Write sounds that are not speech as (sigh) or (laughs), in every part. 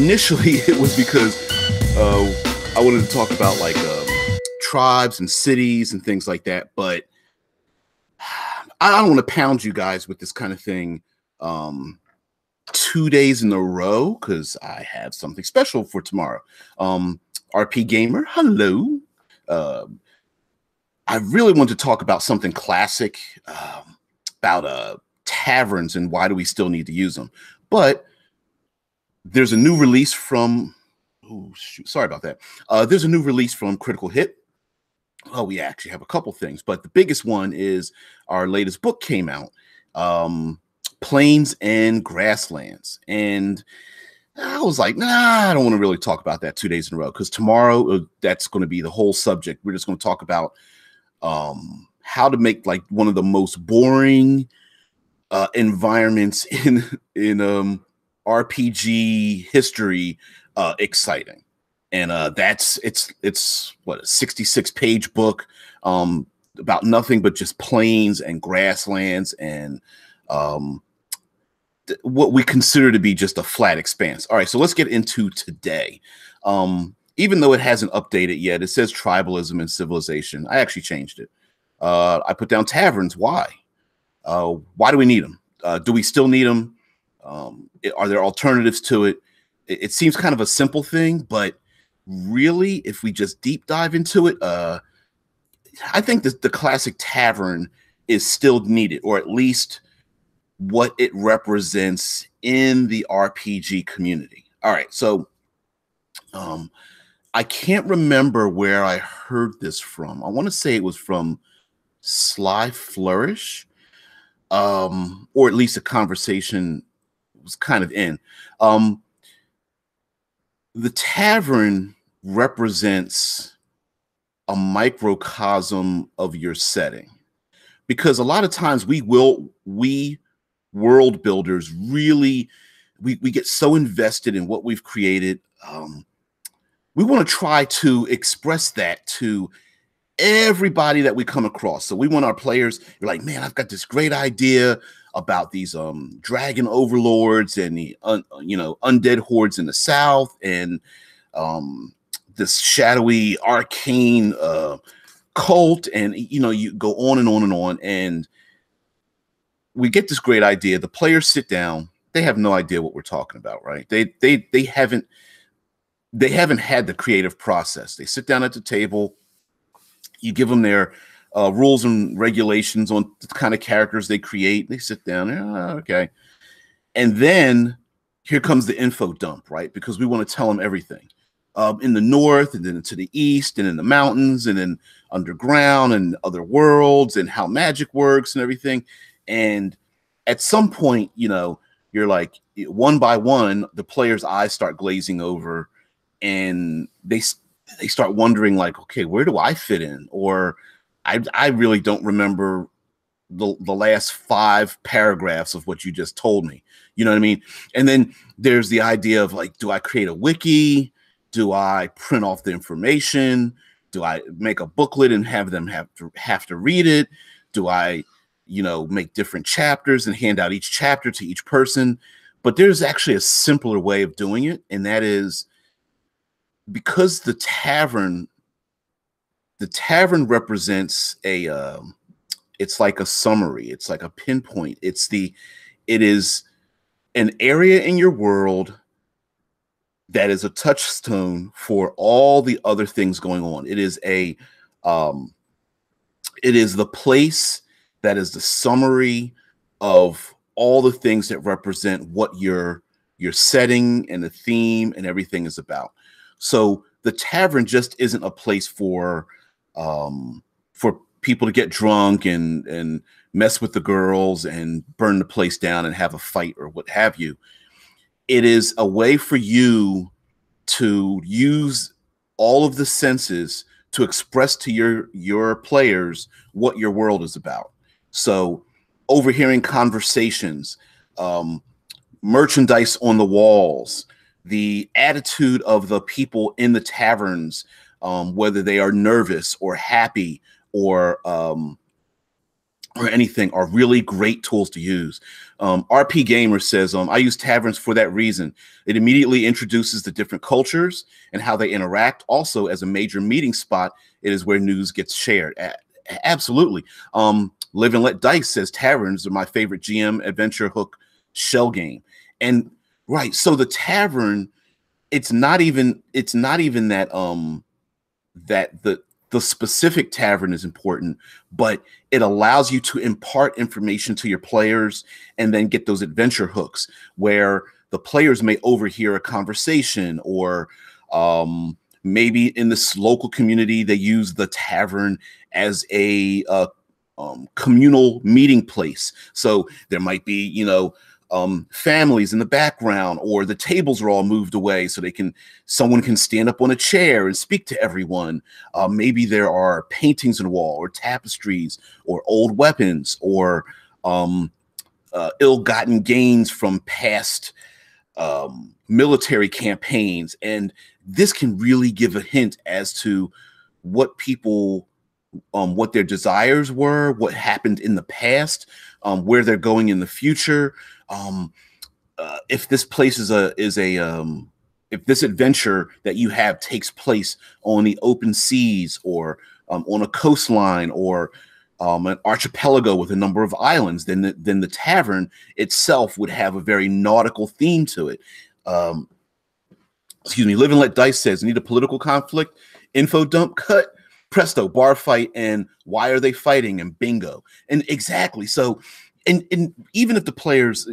initially (laughs) it was because uh, I wanted to talk about like um, tribes and cities and things like that, but I don't want to pound you guys with this kind of thing um, two days in a row because I have something special for tomorrow. Um, RP Gamer, hello. Uh, I really want to talk about something classic um, about uh, taverns and why do we still need to use them. But there's a new release from oh shoot, sorry about that. Uh, there's a new release from Critical Hit. Oh, we actually have a couple things, but the biggest one is our latest book came out, um, Plains and Grasslands, and I was like, nah, I don't want to really talk about that two days in a row because tomorrow uh, that's going to be the whole subject. We're just going to talk about um, how to make like one of the most boring uh, environments (laughs) in in um, RPG history uh, exciting. And uh, that's it's it's what a 66 page book um, about nothing but just plains and grasslands and um, th- what we consider to be just a flat expanse. All right, so let's get into today. Um, even though it hasn't updated yet, it says tribalism and civilization. I actually changed it. Uh, I put down taverns. Why? Uh, why do we need them? Uh, do we still need them? Um, it, are there alternatives to it? it? it? seems kind of a simple thing, but really, if we just deep dive into it, uh, I think that the classic tavern is still needed, or at least what it represents in the RPG community. All right, so um, I can't remember where I heard this from. I want to say it was from Sly Flourish, um, or at least a conversation was kind of in. Um, the tavern represents a microcosm of your setting because a lot of times we will we world builders really we, we get so invested in what we've created um, we want to try to express that to everybody that we come across so we want our players you're like man i've got this great idea about these um dragon overlords and the un, you know undead hordes in the south and um this shadowy arcane uh cult and you know you go on and on and on and we get this great idea. The players sit down. They have no idea what we're talking about right? They they they haven't they haven't had the creative process. They sit down at the table. You give them their uh, rules and regulations on the kind of characters they create. They sit down, yeah, okay. And then here comes the info dump, right? Because we want to tell them everything. Um, in the north, and then to the east, and in the mountains, and then underground, and other worlds, and how magic works, and everything. And at some point, you know, you're like one by one, the players' eyes start glazing over, and they they start wondering, like, okay, where do I fit in? Or I I really don't remember the the last five paragraphs of what you just told me. You know what I mean? And then there's the idea of like, do I create a wiki? Do I print off the information? Do I make a booklet and have them have to have to read it? Do I, you know, make different chapters and hand out each chapter to each person? But there's actually a simpler way of doing it, and that is because the tavern the tavern represents a um, it's like a summary it's like a pinpoint it's the it is an area in your world that is a touchstone for all the other things going on. It is a um it is the place that is the summary of all the things that represent what your your setting and the theme and everything is about. So the tavern just isn't a place for um, for people to get drunk and and mess with the girls and burn the place down and have a fight or what have you. It is a way for you to use all of the senses to express to your your players what your world is about. So, overhearing conversations, um, merchandise on the walls, the attitude of the people in the taverns um, whether they are nervous or happy or um, or anything are really great tools to use. Um, RP Gamer says, um, I use taverns for that reason. It immediately introduces the different cultures and how they interact. Also, as a major meeting spot, it is where news gets shared. A- absolutely. Um, Live and Let Dice says, Taverns are my favorite GM adventure hook shell game. And right, so the tavern, it's not even, it's not even that, um, that the the specific tavern is important, but it allows you to impart information to your players and then get those adventure hooks where the players may overhear a conversation or um, maybe in this local community they use the tavern as a uh, um, communal meeting place. So there might be, you know, um, families in the background, or the tables are all moved away so they can someone can stand up on a chair and speak to everyone. Uh, maybe there are paintings on the wall, or tapestries, or old weapons, or um, uh, ill-gotten gains from past um, military campaigns, and this can really give a hint as to what people um, what their desires were, what happened in the past, um, where they're going in the future um, uh, if this place is a is a um, if this adventure that you have takes place on the open seas or um, on a coastline or um, an archipelago with a number of islands, then the, then the tavern itself would have a very nautical theme to it. Um, excuse me. Live and Let Dice says need a political conflict. Info dump cut. Presto, bar fight, and why are they fighting? And bingo. And exactly. So and and even if the players,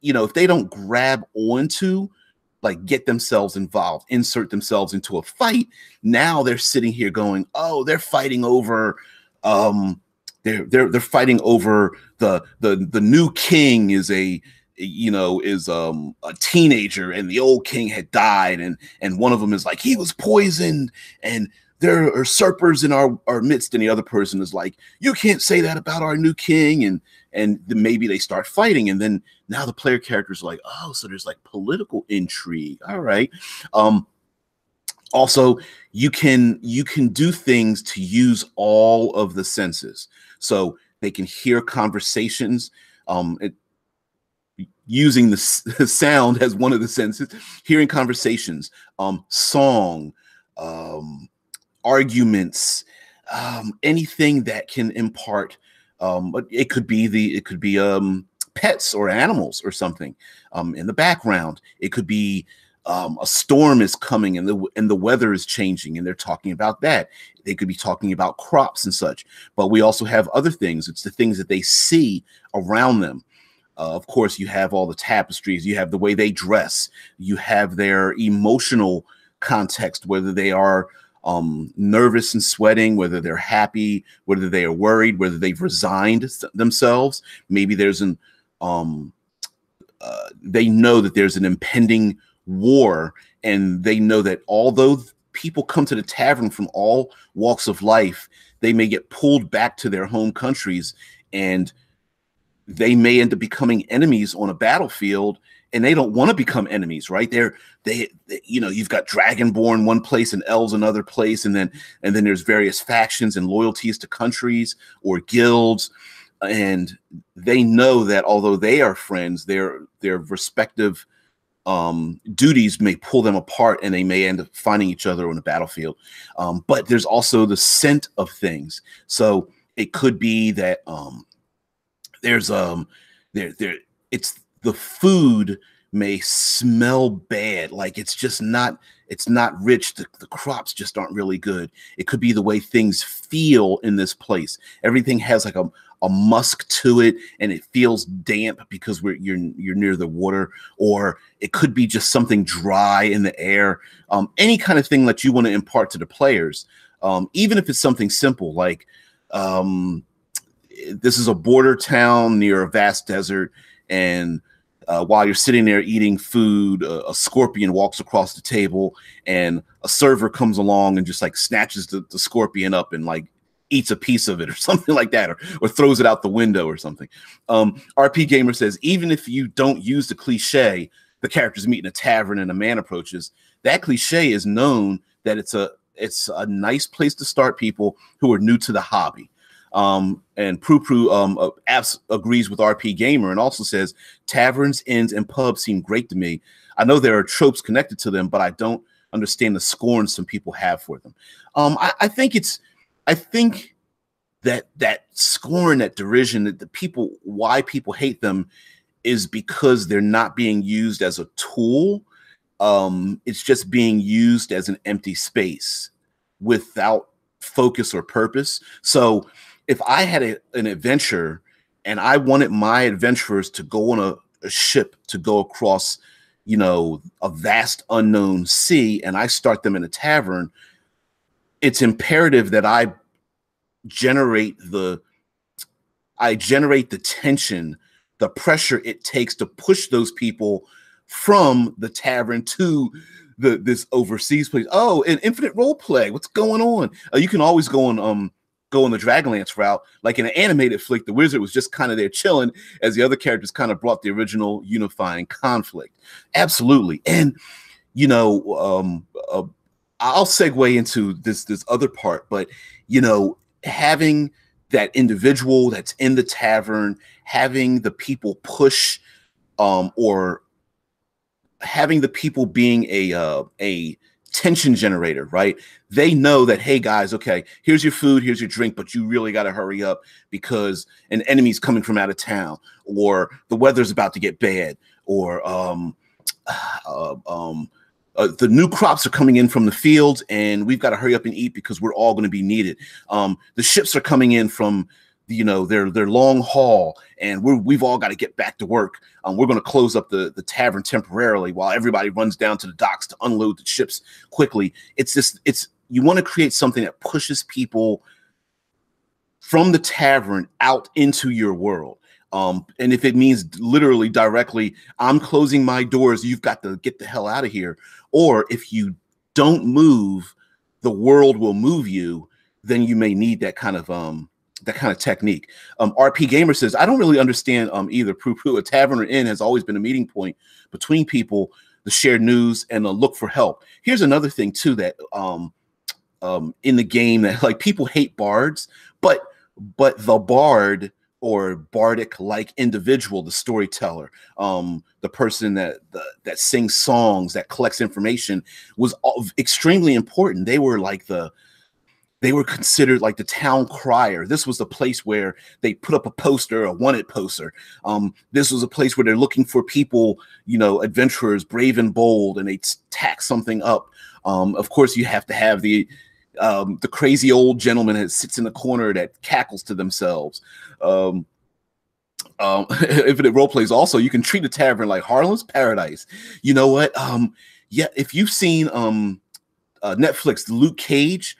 you know, if they don't grab onto like get themselves involved, insert themselves into a fight, now they're sitting here going, "Oh, they're fighting over um they're they're they're fighting over the the the new king is a you know is um a teenager and the old king had died and and one of them is like he was poisoned and there are usurpers in our, our midst and the other person is like you can't say that about our new king and and then maybe they start fighting and then now the player characters are like oh so there's like political intrigue. All right. Um also you can you can do things to use all of the senses. So they can hear conversations um it, using the (laughs) sound as one of the senses hearing conversations um song um arguments um anything that can impart um, but it could be the it could be um, pets or animals or something um, in the background. It could be um, a storm is coming and the and the weather is changing and they're talking about that. They could be talking about crops and such. But we also have other things. It's the things that they see around them. Uh, of course, you have all the tapestries. You have the way they dress. You have their emotional context, whether they are um, nervous and sweating, whether they're happy, whether they are worried, whether they've resigned themselves. Maybe there's an, um, uh, they know that there's an impending war, and they know that although people come to the tavern from all walks of life, they may get pulled back to their home countries and they may end up becoming enemies on a battlefield and they don't want to become enemies, right? They're they, they, you know, you've got Dragonborn one place and elves another place, and then and then there's various factions and loyalties to countries or guilds, and they know that although they are friends, their their respective um, duties may pull them apart, and they may end up finding each other on the battlefield. Um, but there's also the scent of things, so it could be that um, there's um there there it's the food may smell bad like it's just not it's not rich the, the, crops just aren't really good. It could be the way things feel in this place. Everything has like a, a musk to it and it feels damp because we're you're you're near the water or it could be just something dry in the air um, any kind of thing that you want to impart to the players um, even if it's something simple like um, this is a border town near a vast desert and uh, while you're sitting there eating food, uh, a scorpion walks across the table, and a server comes along and just like snatches the, the scorpion up and like eats a piece of it or (laughs) something like that, or, or throws it out the window or something. Um, RP Gamer says even if you don't use the cliche, the characters meet in a tavern and a man approaches. That cliche is known that it's a it's a nice place to start people who are new to the hobby. Um, and Prue um, uh, agrees with RP Gamer and also says taverns, inns, and pubs seem great to me. I know there are tropes connected to them, but I don't understand the scorn some people have for them. Um, I, I think it's, I think that that scorn, that derision, that the people, why people hate them, is because they're not being used as a tool. Um, it's just being used as an empty space without focus or purpose. So if I had a, an adventure and I wanted my adventurers to go on a, a ship to go across, you know, a vast unknown sea, and I start them in a tavern, it's imperative that I generate the I generate the tension, the pressure it takes to push those people from the tavern to the this overseas place. Oh, an infinite role play. What's going on? Uh, you can always go on um go on the Dragonlance route. Like in an animated flick, the wizard was just kind of there chilling as the other characters kind of brought the original unifying conflict. Absolutely. And you know, um uh, I'll segue into this this other part, but you know, having that individual that's in the tavern, having the people push um or having the people being a uh, a tension generator, right? They know that, hey guys, okay, here's your food, here's your drink, but you really got to hurry up because an enemy's coming from out of town, or the weather's about to get bad, or um, (sighs) uh, um, uh, the new crops are coming in from the fields, and we've got to hurry up and eat because we're all going to be needed. Um, the ships are coming in from you know their their long haul and we're, we've all got to get back to work. Um, we're going to close up the the tavern temporarily while everybody runs down to the docks to unload the ships quickly. It's just it's you want to create something that pushes people from the tavern out into your world. Um, and if it means literally directly i'm closing my doors you've got to get the hell out of here or if you don't move the world will move you then you may need that kind of um that kind of technique. Um, RP Gamer says, I don't really understand um, either. (laughs) Poo poo. A tavern or inn has always been a meeting point between people, the shared news, and a look for help. Here's another thing too that um, um, in the game that like people hate bards, but but the bard or bardic like individual, the storyteller, um, the person that the, that sings songs, that collects information, was extremely important. They were like the they were considered like the town crier. This was the place where they put up a poster, a wanted poster. Um, this was a place where they're looking for people, you know, adventurers, brave and bold, and they tack something up. Um, of course, you have to have the um, the crazy old gentleman that sits in the corner that cackles to themselves. Um, um, (laughs) infinite role plays also you can treat a tavern like Harlem's paradise. You know what? Um, yeah, if you've seen um, uh, Netflix, Luke Cage,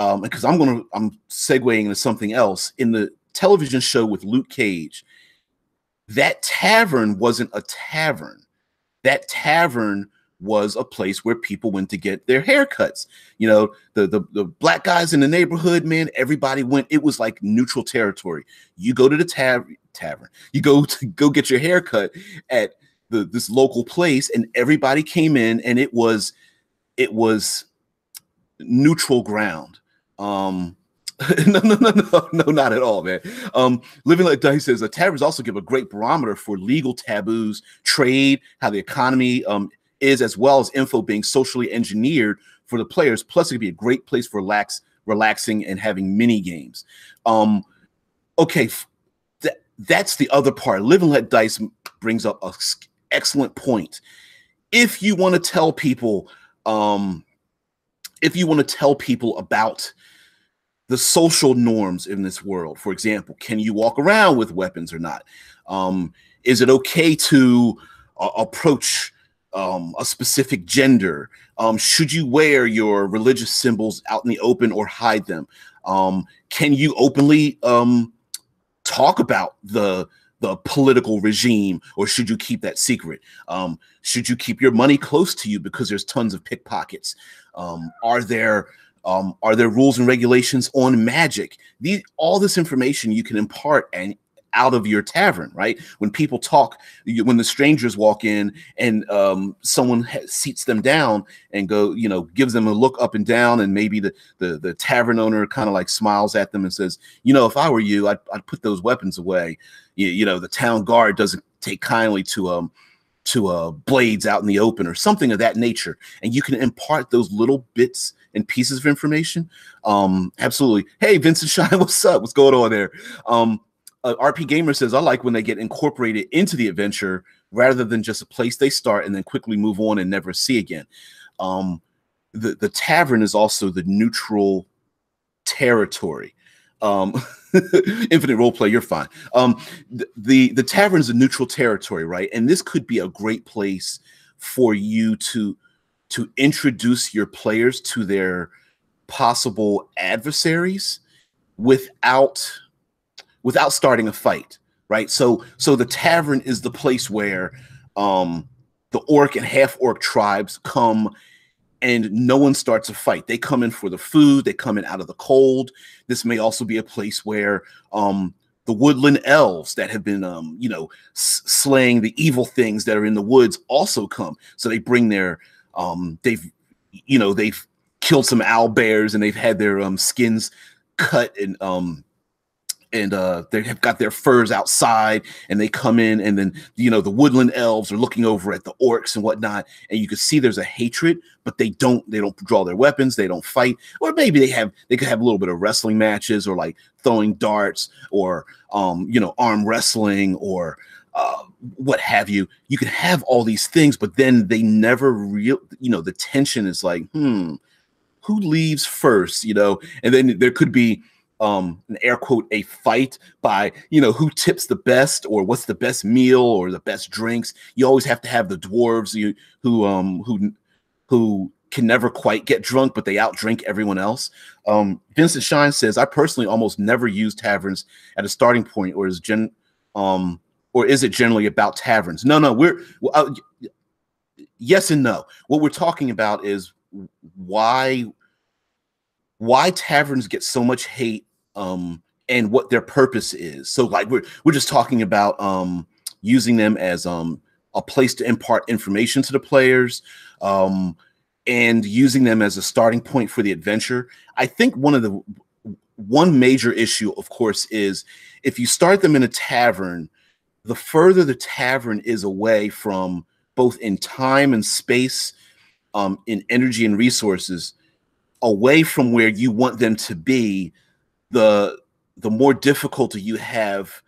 um, because I'm gonna I'm segueing into something else in the television show with Luke Cage. That tavern wasn't a tavern. That tavern was a place where people went to get their haircuts. You know, the, the the black guys in the neighborhood, man, everybody went. It was like neutral territory. You go to the tav- tavern, you go (laughs) to go get your haircut at the this local place, and everybody came in, and it was it was neutral ground. Um, (laughs) no, no, no, no, no, not at all, man. Um, Living Like Dice says, uh, taverns also give a great barometer for legal taboos, trade, how the economy um, is, as well as info being socially engineered for the players. Plus, it could be a great place for relax, relaxing and having mini games. Um, okay, that, that's the other part. And Let Dice brings up an excellent point. If you want to tell people, um, if you want to tell people about the social norms in this world. For example, can you walk around with weapons or not? Um, is it okay to uh, approach um, a specific gender? Um, should you wear your religious symbols out in the open or hide them? Um, can you openly um, talk about the the political regime, or should you keep that secret? Um, should you keep your money close to you because there's tons of pickpockets? Um, are there um, are there rules and regulations on magic? These all this information you can impart and out of your tavern, right? When people talk, you, when the strangers walk in and um, someone ha- seats them down and go, you know, gives them a look up and down, and maybe the the, the tavern owner kind of like smiles at them and says, you know, if I were you, I'd, I'd put those weapons away. You, you know, the town guard doesn't take kindly to um to uh blades out in the open or something of that nature, and you can impart those little bits and pieces of information. Um, absolutely. Hey, Vincent Shine, (laughs) what's up? What's going on there? Um, uh, RP Gamer says, I like when they get incorporated into the adventure rather than just a place they start and then quickly move on and never see again. Um, the, the tavern is also the neutral territory. Um, (laughs) infinite role play, you're fine. Um, the, the the tavern is a neutral territory, right? And this could be a great place for you to to introduce your players to their possible adversaries without without starting a fight right? So so the tavern is the place where um the orc and half orc tribes come and no one starts a fight. They come in for the food they come in out of the cold. This may also be a place where um the woodland elves that have been um you know s- slaying the evil things that are in the woods also come. So they bring their um, they've you know they've killed some owl bears and they've had their um, skins cut and um, and uh, they have got their furs outside and they come in and then you know the woodland elves are looking over at the orcs and whatnot and you can see there's a hatred but they don't they don't draw their weapons they don't fight or maybe they have they could have a little bit of wrestling matches or like throwing darts or um you know arm wrestling or uh, what have you. You can have all these things, but then they never real. You know, the tension is like, hmm, who leaves first? You know, and then there could be um an air quote a fight by you know who tips the best or what's the best meal or the best drinks you always have to have the dwarves you, who um who who can never quite get drunk but they outdrink everyone else um vincent shine says i personally almost never use taverns at a starting point or as gen um or is it generally about taverns? No, no, we're uh, yes and no. What we're talking about is why why taverns get so much hate um, and what their purpose is. So like we're we're just talking about um, using them as um, a place to impart information to the players um, and using them as a starting point for the adventure. I think one of the one major issue, of course, is if you start them in a tavern the further the tavern is away from both in time and space, um, in energy and resources, away from where you want them to be, the the more difficulty you have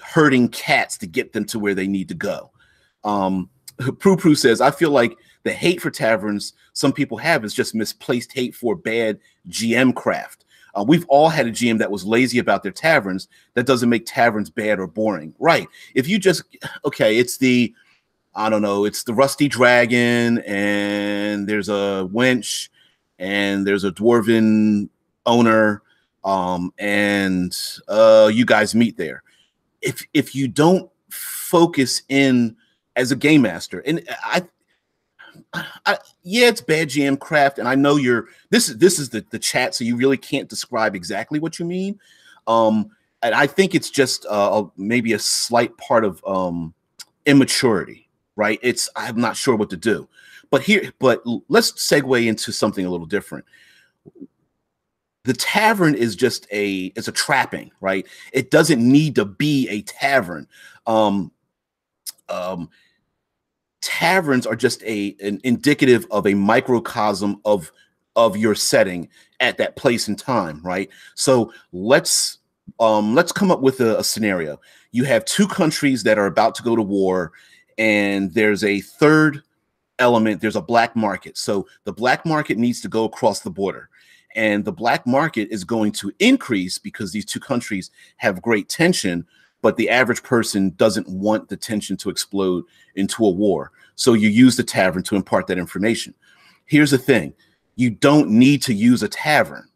herding cats to get them to where they need to go. Um, Prue Prue says, I feel like the hate for taverns some people have is just misplaced hate for bad GM craft. Uh, we've all had a GM that was lazy about their taverns. That doesn't make taverns bad or boring, right? If you just okay, it's the I don't know, it's the Rusty Dragon, and there's a wench, and there's a dwarven owner, um, and uh, you guys meet there. If if you don't focus in as a game master, and I I, yeah, it's bad GM craft, and I know you're this is this is the the chat, so you really can't describe exactly what you mean. Um, and I think it's just uh, maybe a slight part of um, immaturity, right? It's I'm not sure what to do, but here, but let's segue into something a little different. The tavern is just a it's a trapping, right? It doesn't need to be a tavern. Um, um, taverns are just a an indicative of a microcosm of of your setting at that place and time right so let's um let's come up with a, a scenario you have two countries that are about to go to war and there's a third element there's a black market so the black market needs to go across the border and the black market is going to increase because these two countries have great tension but the average person doesn't want the tension to explode into a war. So you use the tavern to impart that information. Here's the thing you don't need to use a tavern,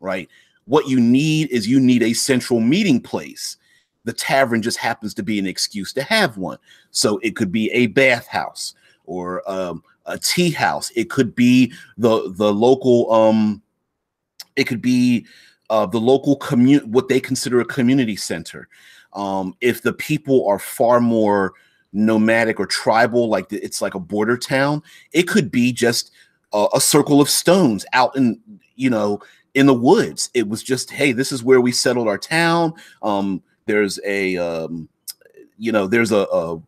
right? What you need is you need a central meeting place. The tavern just happens to be an excuse to have one. So it could be a bathhouse or um, a tea house. It could be the the local. Um, it could be uh, the local community, what they consider a community center. Um, if the people are far more nomadic or tribal, like it's like a border town, it could be just a, a circle of stones out in, you know, in the woods. It was just, hey, this is where we settled our town. Um, there's a, um, you know, there's a, a,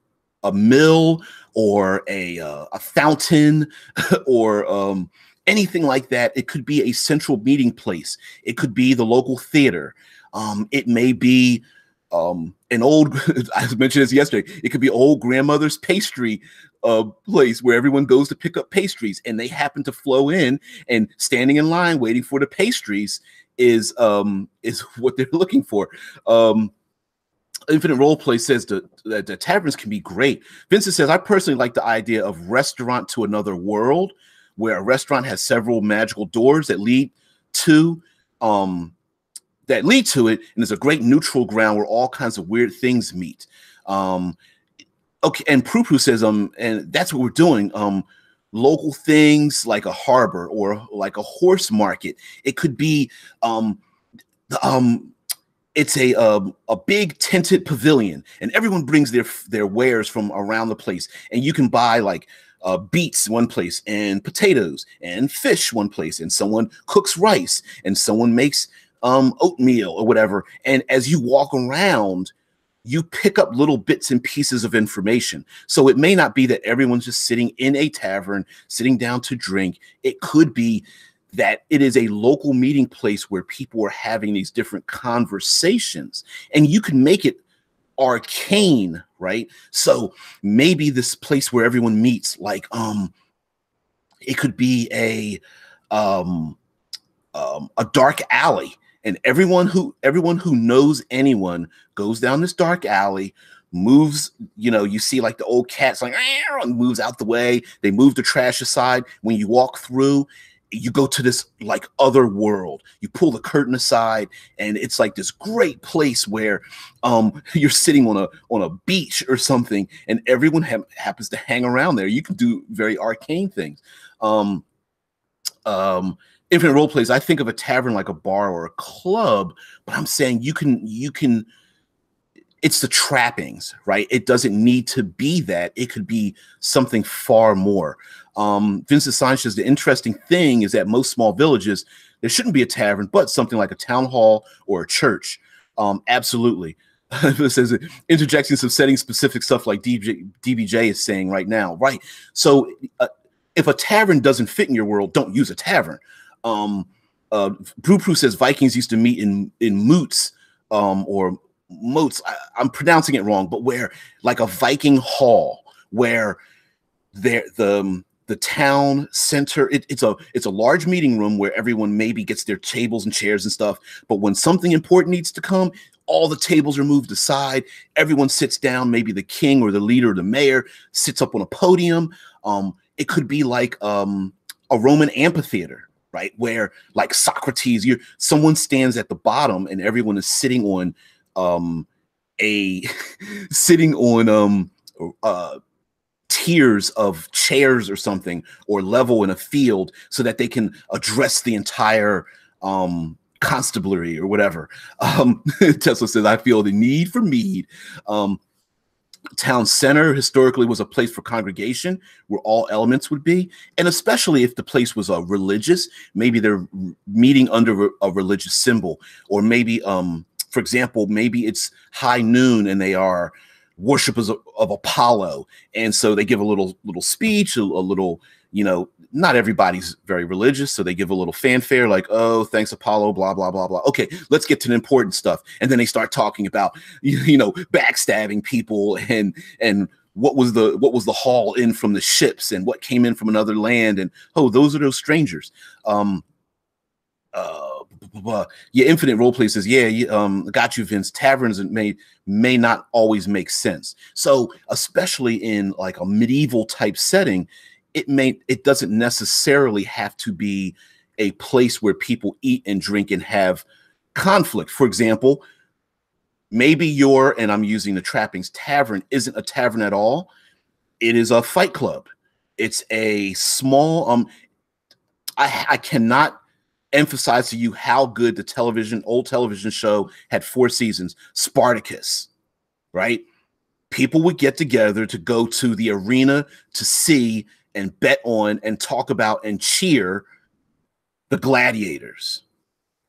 a mill or a, uh, a fountain (laughs) or um, anything like that. It could be a central meeting place. It could be the local theater. Um, it may be um, an old, (laughs) I mentioned this yesterday, it could be old grandmother's pastry uh, place where everyone goes to pick up pastries and they happen to flow in and standing in line waiting for the pastries is um, is (laughs) what they're looking for. Um, Infinite Role Play says that the, the taverns can be great. Vincent says, I personally like the idea of restaurant to another world where a restaurant has several magical doors that lead to um, that lead to it, and there's a great neutral ground where all kinds of weird things meet. Um, okay, and Prue says, um, and that's what we're doing. Um, local things like a harbor or like a horse market. It could be um, um, it's a um, a big tented pavilion, and everyone brings their their wares from around the place, and you can buy like uh, beets one place and potatoes and fish one place and someone cooks rice and someone makes um, oatmeal or whatever. And as you walk around, you pick up little bits and pieces of information. So it may not be that everyone's just sitting in a tavern, sitting down to drink. It could be that it is a local meeting place where people are having these different conversations, and you can make it arcane, right? So maybe this place where everyone meets, like, um, it could be a um, um a dark alley and everyone who everyone who knows anyone goes down this dark alley moves you know you see like the old cats like moves out the way they move the trash aside when you walk through you go to this like other world. You pull the curtain aside and it's like this great place where um (laughs) you're sitting on a on a beach or something and everyone ha- happens to hang around there. You can do very arcane things. Um um infinite role plays, I think of a tavern like a bar or a club, but I'm saying you can you can it's the trappings, right? It doesn't need to be that. It could be something far more. Um, Vincent Sanchez, the interesting thing is that most small villages, there shouldn't be a tavern, but something like a town hall or a church. Um, absolutely. (laughs) it says interjecting some setting specific stuff like DJ, DBJ is saying right now. Right. So uh, if a tavern doesn't fit in your world, don't use a tavern. Um, uh, Brew Proof says Vikings used to meet in in moots um, or moats. I, I'm pronouncing it wrong, but where like a Viking hall where there the um, the town center it, it's a it's a large meeting room where everyone maybe gets their tables and chairs and stuff but when something important needs to come all the tables are moved aside everyone sits down maybe the king or the leader or the mayor sits up on a podium um it could be like um a roman amphitheater right? Where like Socrates, you someone stands at the bottom and everyone is sitting on um a (laughs) sitting on um uh tiers of chairs or something or level in a field so that they can address the entire um constabulary or whatever. (laughs) Um Tesla says I feel the need for mead. Um town center historically was a place for congregation where all elements would be and especially if the place was a uh, religious maybe they're meeting under a religious symbol or maybe um for example maybe it's high noon and they are worshippers of, of apollo and so they give a little little speech a, a little you know not everybody's very religious, so they give a little fanfare like, "Oh, thanks Apollo," blah blah blah blah. Okay, let's get to the important stuff, and then they start talking about you, you know backstabbing people and and what was the what was the haul in from the ships and what came in from another land and oh those are those strangers. Um, uh, yeah, infinite role play says, yeah, um, got you, Vince. Taverns may may not always make sense. So, especially in like a medieval type setting, it may it doesn't necessarily have to be a place where people eat and drink and have conflict. For example, maybe your and I'm using the trappings tavern isn't a tavern at all. It is a fight club. It's a small um I I cannot emphasize to you how good the television old television show had four seasons Spartacus right? People would get together to go to the arena to see and bet on and talk about and cheer the gladiators.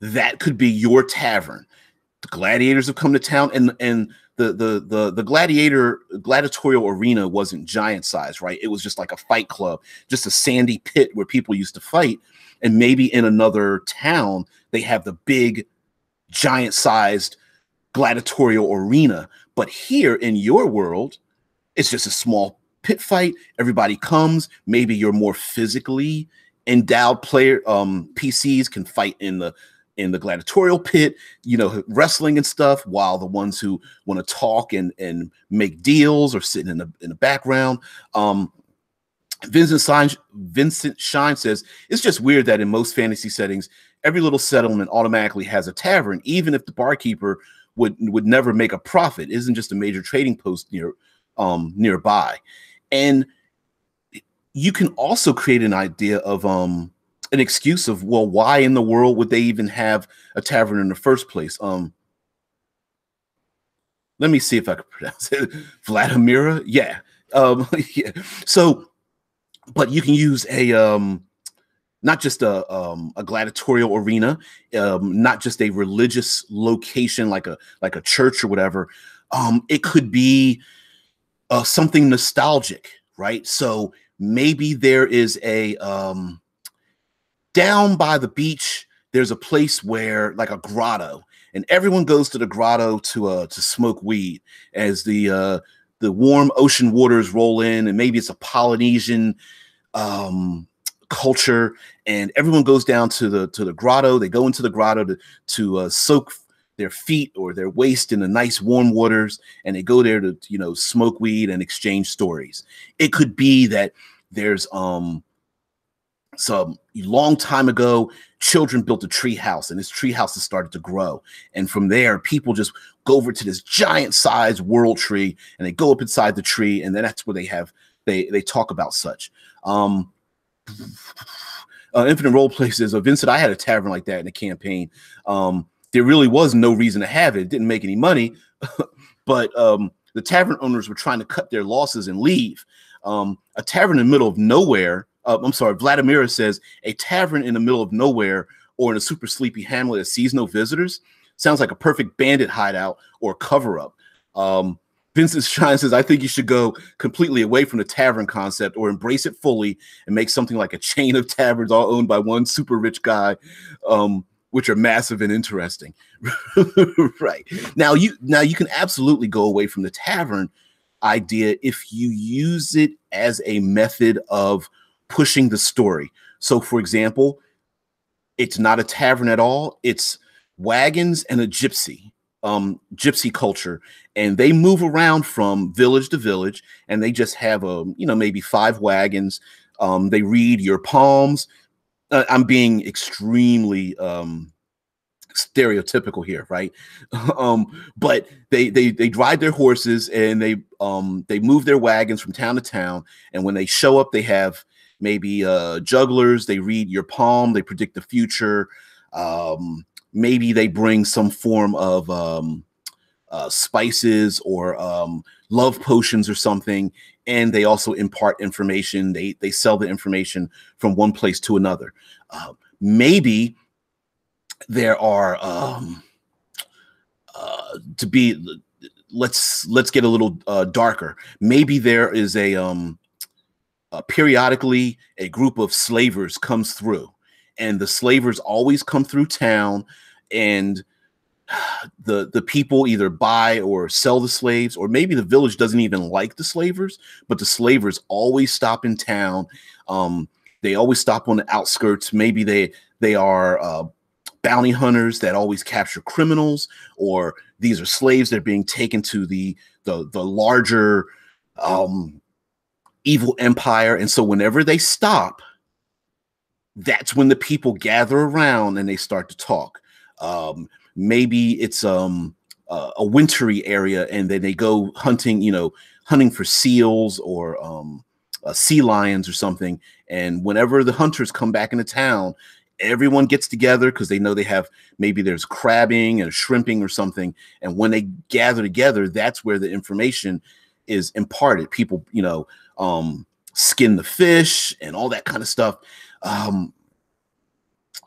That could be your tavern. The gladiators have come to town and and the the the the gladiator gladiatorial arena wasn't giant size, right? It was just like a fight club, just a sandy pit where people used to fight. And maybe in another town, they have the big, giant sized gladiatorial arena. But here in your world, it's just a small pit fight. Everybody comes. Maybe you're more physically endowed player. Um, PCs can fight in the in the gladiatorial pit, you know, wrestling and stuff, while the ones who want to talk and and make deals are sitting in the in the background. Um, Vincent Shine, Vincent Shine says it's just weird that in most fantasy settings, every little settlement automatically has a tavern, even if the barkeeper would would never make a profit. is isn't just a major trading post near um nearby, and you can also create an idea of um an excuse of well, why in the world would they even have a tavern in the first place? Um, let me see if I can (laughs) pronounce it. Vladimira, yeah, um, (laughs) yeah. So, but you can use a um, not just a um, a gladiatorial arena, um, not just a religious location like a like a church or whatever. Um, it could be uh, something nostalgic, right? So maybe there is a um, down by the beach, there's a place where like a grotto, and everyone goes to the grotto to uh to smoke weed as the uh the warm ocean waters roll in, and maybe it's a Polynesian um culture, and everyone goes down to the to the grotto. They go into the grotto to to uh, soak their feet or their waist in the nice warm waters, and they go there to you know smoke weed and exchange stories. It could be that there's um some long time ago, children built a tree house, and this tree house has started to grow. And from there, people just go over to this giant size world tree, and they go up inside the tree, and then that's where they have they they talk about such. Um, uh, Infinite Role Places. Uh, Vincent, I had a tavern like that in a campaign. Um, there really was no reason to have it. It didn't make any money, (laughs) but um, the tavern owners were trying to cut their losses and leave. Um, a tavern in the middle of nowhere uh, I'm sorry, Vladimir says a tavern in the middle of nowhere or in a super sleepy hamlet that sees no visitors sounds like a perfect bandit hideout or cover up. Um, Vincent Shine says, I think you should go completely away from the tavern concept or embrace it fully and make something like a chain of taverns all owned by one super rich guy, um, which are massive and interesting. (laughs) right. Now you now you can absolutely go away from the tavern idea if you use it as a method of pushing the story. So, for example, it's not a tavern at all, it's wagons and a gypsy, um, gypsy culture. And they move around from village to village and they just have a, um, you know, maybe five wagons. Um, they read your palms. Uh, I'm being extremely um, stereotypical here, right? (laughs) um, but they they they drive their horses and they um they move their wagons from town to town, and when they show up, they have maybe uh, jugglers. They read your palm. They predict the future. Um, maybe they bring some form of um, uh, spices or um, love potions or something, and they also impart information. They they sell the information from one place to another. Uh, maybe there are um, uh, to be. Let's let's get a little uh, darker. Maybe there is a um, uh, periodically a group of slavers comes through and the slavers always come through town and (sighs) the the people either buy or sell the slaves or maybe the village doesn't even like the slavers but the slavers always stop in town um, they always stop on the outskirts maybe they they are uh, bounty hunters that always capture criminals or these are slaves that are being taken to the the the larger um, evil empire. And so whenever they stop, that's when the people gather around and they start to talk. Um, maybe it's um, a wintry area and then they go hunting, you know, hunting for seals or um, uh, sea lions or something. And whenever the hunters come back into town, everyone gets together because they know they have maybe there's crabbing and shrimping or something. And when they gather together, that's where the information is imparted. People, you know, um, skin the fish and all that kind of stuff. Um,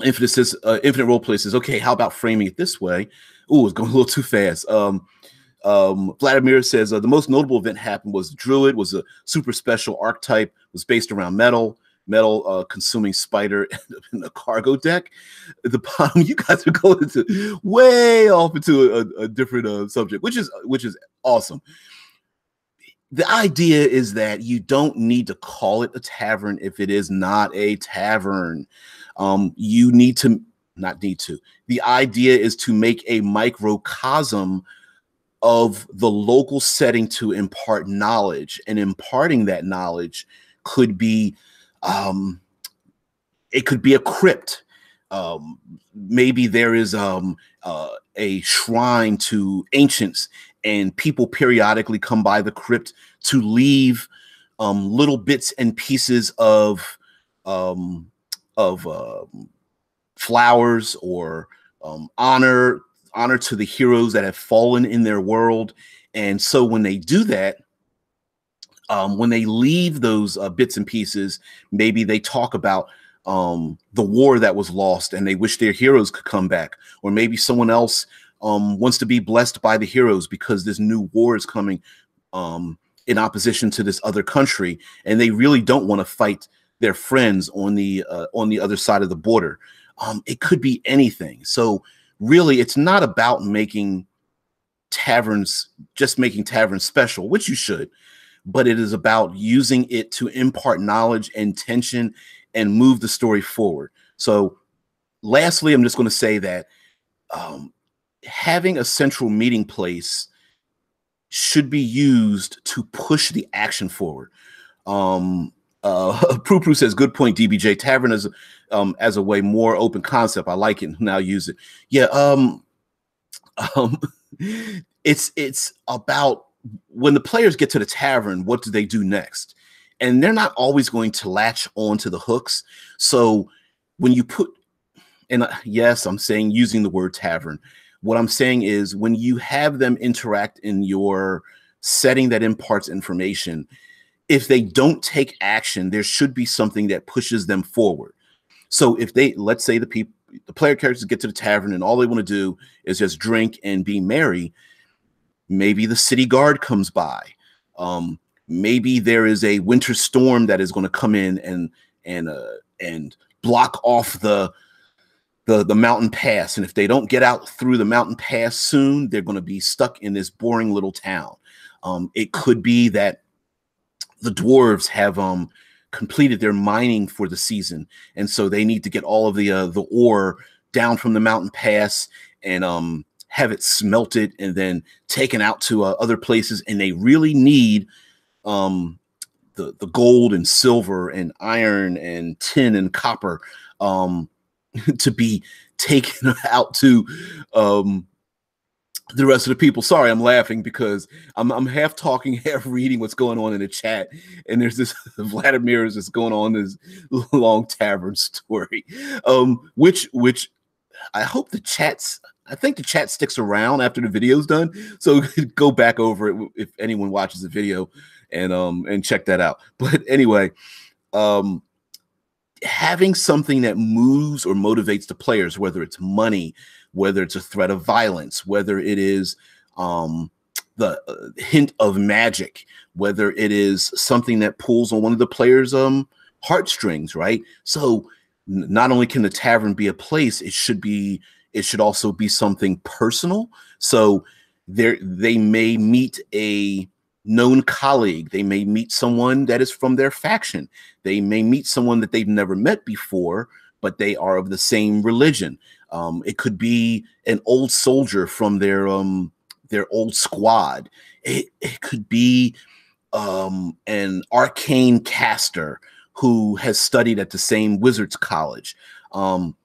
Infinite says, uh, Infinite Role Play says, okay, how about framing it this way? Oh, it's going (laughs) a little too fast. Um, um, Vladimir says uh, the most notable event happened was Druid was a super special archetype was based around metal metal uh, consuming spider (laughs) in a cargo deck. At the (laughs) bottom, you guys are going into way off into a, a different uh, subject, which is which is awesome. The idea is that you don't need to call it a tavern if it is not a tavern. Um, you need to not need to. The idea is to make a microcosm of the local setting to impart knowledge and imparting that knowledge could be um it could be a crypt um maybe there is um uh, a shrine to ancients and people periodically come by the crypt to leave um little bits and pieces of um of uh, flowers or um, honor honor to the heroes that have fallen in their world. And so when they do that, um, when they leave those uh, bits and pieces, maybe they talk about um, the war that was lost and they wish their heroes could come back. Or maybe someone else um, wants to be blessed by the heroes because this new war is coming um, in opposition to this other country. And they really don't want to fight their friends on the uh, on the other side of the border. Um, it could be anything. So really it's not about making taverns just making taverns special which you should but it is about using it to impart knowledge and tension and move the story forward so lastly i'm just going to say that um, having a central meeting place should be used to push the action forward um, uh, (laughs) Prue Prue says, "Good point, DBJ. Tavern is um, as a way more open concept. I like it. Now use it. Yeah. Um, (laughs) um, it's it's about when the players get to the tavern. What do they do next? And they're not always going to latch on to the hooks. So when you put, and uh, yes, I'm saying using the word tavern. What I'm saying is when you have them interact in your setting that imparts information, if they don't take action, there should be something that pushes them forward. So if they, let's say the people, the player characters get to the tavern and all they want to do is just drink and be merry, maybe the city guard comes by. Um, maybe there is a winter storm that is going to come in and and uh, and block off the the the mountain pass. And if they don't get out through the mountain pass soon, they're going to be stuck in this boring little town. Um, it could be that the dwarves have um completed their mining for the season, and so they need to get all of the uh, the ore down from the mountain pass and um have it smelted and then taken out to uh, other places, and they really need um the the gold and silver and iron and tin and copper um (laughs) to be taken (laughs) out to um the rest of the people. Sorry, I'm laughing because I'm, I'm half talking, (laughs) half reading what's going on in the chat. And there's this Vladimir is just going on this long tavern story, um, which which I hope the chats. I think the chat sticks around after the video's done, so go back over it if anyone watches the video and um and check that out. But anyway, um, having something that moves or motivates the players, whether it's money, whether it's a threat of violence, whether it is um, the uh, hint of magic, whether it is something that pulls on one of the players' um, heartstrings, right? So n- not only can the tavern be a place, it should be it should also be something personal. So there they may meet a known colleague. They may meet someone that is from their faction. They may meet someone that they've never met before, but they are of the same religion. Um, it could be an old soldier from their um, their old squad. It, it could be um, an arcane caster who has studied at the same wizards college. Um,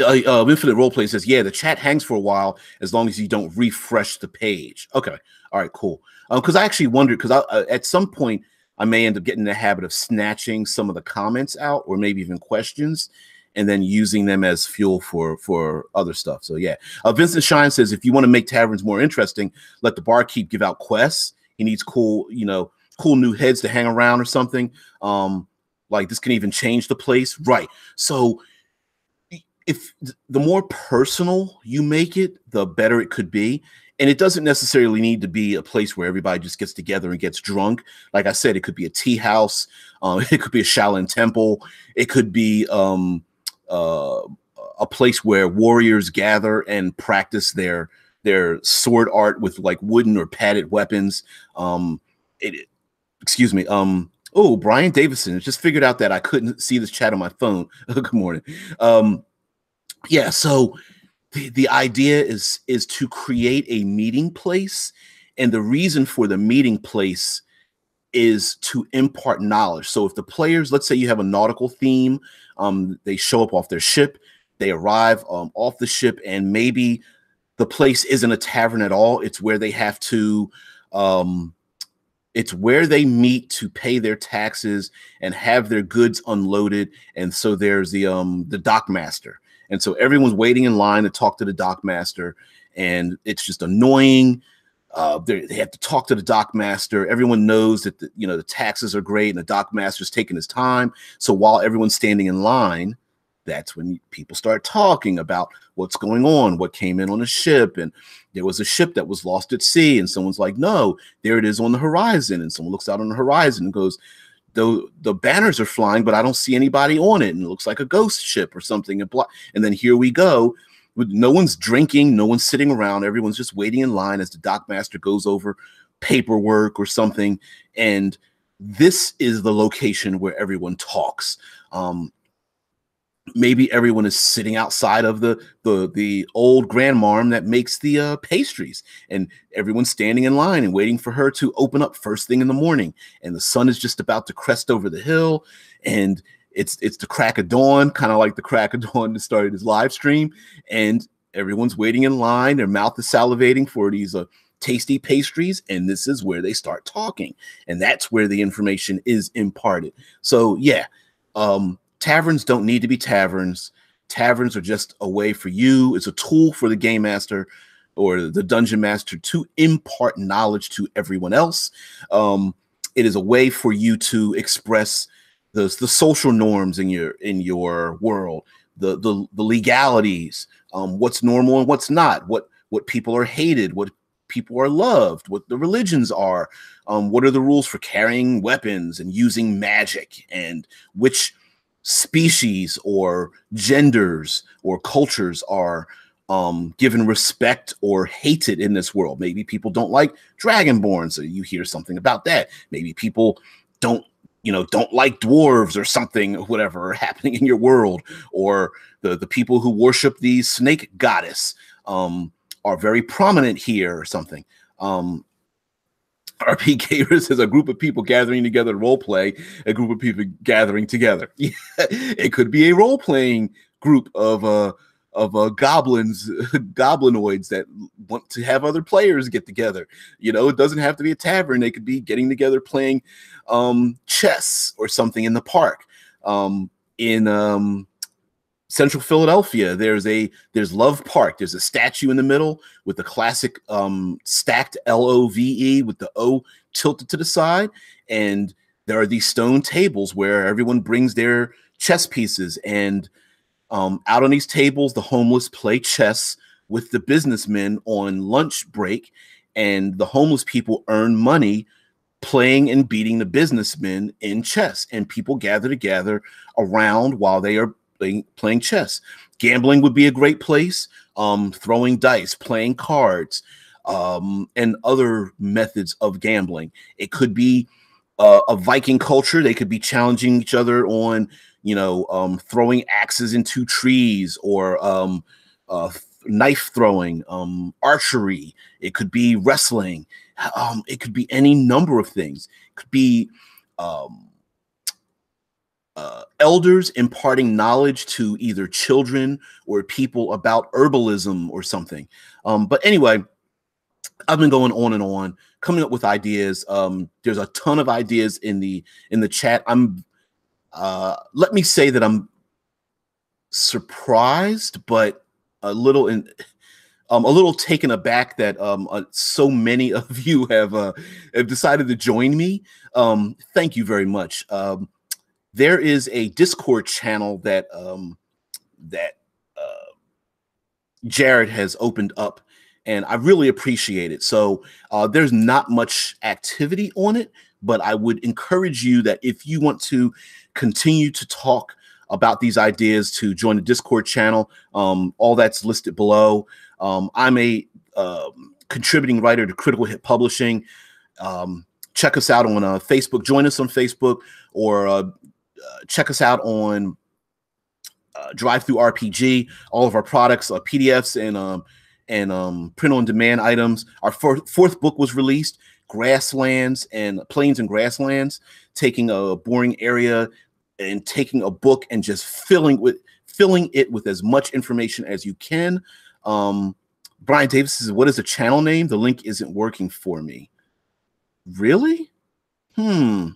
uh, uh, Infinite Roleplay says, yeah, the chat hangs for a while as long as you don't refresh the page. Okay. All right, cool. Because um, I actually wondered, because uh, at some point I may end up getting the habit of snatching some of the comments out or maybe even questions. and then using them as fuel for for other stuff. So yeah, uh, Vincent Shine says if you want to make taverns more interesting, let the barkeep give out quests. He needs cool, you know, cool new heads to hang around or something. Um, like this can even change the place, right? So if the more personal you make it, the better it could be. And it doesn't necessarily need to be a place where everybody just gets together and gets drunk. Like I said, it could be a tea house, um, (laughs) it could be a Shaolin temple, it could be um, uh, a place where warriors gather and practice their their sword art with like wooden or padded weapons. Um, it, excuse me. Um, oh, Brian Davison just figured out that I couldn't see this chat on my phone. (laughs) Good morning. Um, yeah, so the, the idea is is to create a meeting place, and the reason for the meeting place is to impart knowledge. So if the players, let's say you have a nautical theme, um, they show up off their ship, they arrive um, off the ship, and maybe the place isn't a tavern at all. It's where they have to, um, it's where they meet to pay their taxes and have their goods unloaded. And so there's the um the dock master, and so everyone's waiting in line to talk to the dock master, and it's just annoying uh, they have to talk to the dock master. Everyone knows that the, you know the taxes are great, and the dock master's taking his time. So while everyone's standing in line, that's when people start talking about what's going on, what came in on a ship, and there was a ship that was lost at sea, and someone's like, "No, there it is on the horizon," and someone looks out on the horizon and goes, "the The banners are flying, but I don't see anybody on it, and it looks like a ghost ship or something." And, then here we go With no one's drinking, no one's sitting around, everyone's just waiting in line as the dockmaster goes over paperwork or something. And this is the location where everyone talks. Um, maybe everyone is sitting outside of the the the old grandmarm that makes the uh, pastries. And everyone's standing in line and waiting for her to open up first thing in the morning. And the sun is just about to crest over the hill. And it's it's the crack of dawn, kind of like the crack of (laughs) dawn that started his live stream, and everyone's waiting in line. Their mouth is salivating for these uh, tasty pastries, and this is where they start talking, and that's where the information is imparted. So yeah, um, taverns don't need to be taverns. Taverns are just a way for you. It's a tool for the game master or the dungeon master to impart knowledge to everyone else. Um, it is a way for you to express the the social norms in your in your world, the the, the legalities, um, what's normal and what's not, what what people are hated, what people are loved, what the religions are, um, what are the rules for carrying weapons and using magic, and which species or genders or cultures are um, given respect or hated in this world. Maybe people don't like Dragonborn, so you hear something about that. Maybe people don't you know don't like dwarves or something whatever (laughs) happening in your world or the the people who worship the snake goddess um are very prominent here or something um RP (laughs) Gamers is a group of people gathering together to role play, a group of people gathering together. (laughs) it could be a role playing group of uh of uh, goblins, (laughs) goblinoids that want to have other players get together. You know, it doesn't have to be a tavern. They could be getting together playing um, chess or something in the park. Um, in um, Central Philadelphia, there's a there's Love Park. There's a statue in the middle with the classic um, stacked L O V E with the O tilted to the side, and there are these stone tables where everyone brings their chess pieces and um, out on these tables, the homeless play chess with the businessmen on lunch break, and the homeless people earn money playing and beating the businessmen in chess. And people gather together around while they are playing, playing chess. Gambling would be a great place. Um, throwing dice, playing cards, um, and other methods of gambling. It could be uh, a Viking culture. They could be challenging each other on you know, um, throwing axes into trees or um, uh, knife throwing, um, archery. It could be wrestling. Um, it could be any number of things. It could be um, uh, elders imparting knowledge to either children or people about herbalism or something. Um, but anyway, I've been going on and on, coming up with ideas. Um, there's a ton of ideas in the in the chat. I'm uh, let me say that I'm surprised, but a little in um, a little taken aback that um, uh, so many of (laughs) you have uh, have decided to join me. Um, thank you very much. Um, there is a Discord channel that um, that uh, Jared has opened up, and I really appreciate it. So uh, there's not much activity on it, but I would encourage you that if you want to continue to talk about these ideas, to join the Discord channel. Um, all that's listed below. Um, I'm a uh, contributing writer to Critical Hit Publishing. Um, check us out on uh, Facebook. Join us on Facebook or uh, check us out on uh, DriveThruRPG. All of our products, uh, PDFs, and um, and um, print on demand items. Our fourth, fourth book was released. Grasslands and Plains and Grasslands, taking a boring area and taking a book and just filling with filling it with as much information as you can. Um, Brian Davis says, "What is the channel name? The link isn't working for me." Really? Hmm.